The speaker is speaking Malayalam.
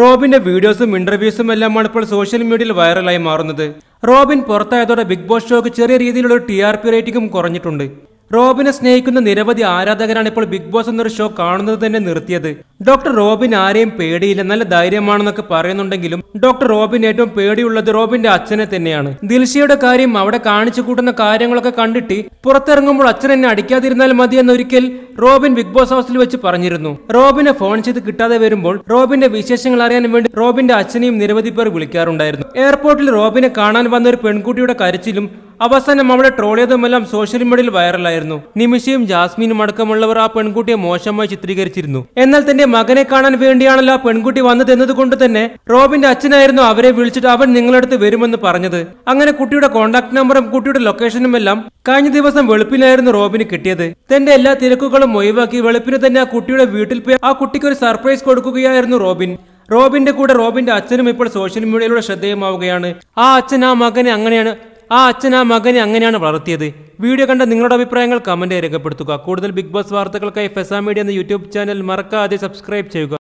റോബിന്റെ വീഡിയോസും ഇന്റർവ്യൂസും എല്ലാമാണ് ഇപ്പോൾ സോഷ്യൽ മീഡിയയിൽ വൈറലായി മാറുന്നത്. റോബിൻ പുറത്തായതോടെ ബിഗ് ബോസ് ഷോക്ക് ചെറിയ രീതിയിലുള്ള ടി ആർ പി റേറ്റിംഗും കുറഞ്ഞിട്ടുണ്ട്. റോബിനെ സ്നേഹിക്കുന്ന നിരവധി ആരാധകരാണ് ഇപ്പോൾ ബിഗ് ബോസ് എന്നൊരു ഷോ കാണുന്നത് തന്നെ നിർത്തിയത്. ഡോക്ടർ റോബിൻ ആരെയും പേടിയില്ല. നല്ല ധൈര്യമാണെന്നൊക്കെ പറയുന്നുണ്ടെങ്കിലും ഡോക്ടർ റോബിൻ ഏറ്റവും പേടിയുള്ളത് റോബിന്റെ അച്ഛനെ തന്നെയാണ്. ദിൽഷയുടെ കാര്യം അവിടെ കാണിച്ചു കൂട്ടുന്ന കാര്യങ്ങളൊക്കെ കണ്ടിട്ട് പുറത്തിറങ്ങുമ്പോൾ അച്ഛൻ എന്നെ അടിക്കാതിരുന്നാൽ മതി എന്നൊരിക്കൽ റോബിൻ ബിഗ് ബോസ് ഹൗസിൽ വെച്ച് പറഞ്ഞിരുന്നു. റോബിനെ ഫോൺ ചെയ്ത് കിട്ടാതെ വരുമ്പോൾ റോബിന്റെ വിശേഷങ്ങൾ അറിയാൻ വേണ്ടി റോബിന്റെ അച്ഛനെയും നിരവധി പേർ വിളിക്കാറുണ്ടായിരുന്നു. എയർപോർട്ടിൽ റോബിനെ കാണാൻ വന്ന ഒരു പെൺകുട്ടിയുടെ കരച്ചിലും അവസാനം അവളെ ട്രോളിയതുമെല്ലാം സോഷ്യൽ മീഡിയയിൽ വൈറലായിരുന്നു. നിമിഷയും ജാസ്മിനും അടക്കമുള്ളവർ ആ പെൺകുട്ടിയെ മോശമായി ചിത്രീകരിച്ചിരുന്നു. എന്നാൽ തന്റെ മകനെ കാണാൻ വേണ്ടിയാണല്ലോ പെൺകുട്ടി വന്നത് എന്നതുകൊണ്ട് തന്നെ റോബിന്റെ അച്ഛനായിരുന്നു അവരെ വിളിച്ചിട്ട് അവൻ നിങ്ങളടുത്ത് വരുമെന്ന് പറഞ്ഞത്. അങ്ങനെ കുട്ടിയുടെ കോൺടാക്ട് നമ്പറും കുട്ടിയുടെ ലൊക്കേഷനും എല്ലാം കഴിഞ്ഞ ദിവസം വെളുപ്പിനായിരുന്നു റോബിന് കിട്ടിയത്. തന്റെ എല്ലാ തിരക്കുകളും ഒഴിവാക്കി വെളുപ്പിന് തന്നെ ആ കുട്ടിയുടെ വീട്ടിൽ പോയി ആ കുട്ടിക്ക് ഒരു സർപ്രൈസ് കൊടുക്കുകയായിരുന്നു റോബിൻ. റോബിന്റെ കൂടെ റോബിന്റെ അച്ഛനും ഇപ്പോൾ സോഷ്യൽ മീഡിയയിലൂടെ ശ്രദ്ധേയമാവുകയാണ്. ആ അച്ഛൻ ആ മകനെ അങ്ങനെയാണ് ആ അച്ഛൻ ആ മകനെ അങ്ങനെയാണ് വളർത്തിയത്. വീഡിയോ കണ്ട നിങ്ങളുടെ അഭിപ്രായങ്ങൾ കമന്റ് രേഖപ്പെടുത്തുക. കൂടുതൽ ബിഗ് ബോസ് വാർത്തകൾക്കായി ഫെസാ മീഡിയ എന്ന യൂട്യൂബ് ചാനൽ മറക്കാതെ സബ്സ്ക്രൈബ് ചെയ്യുക.